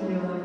to realize.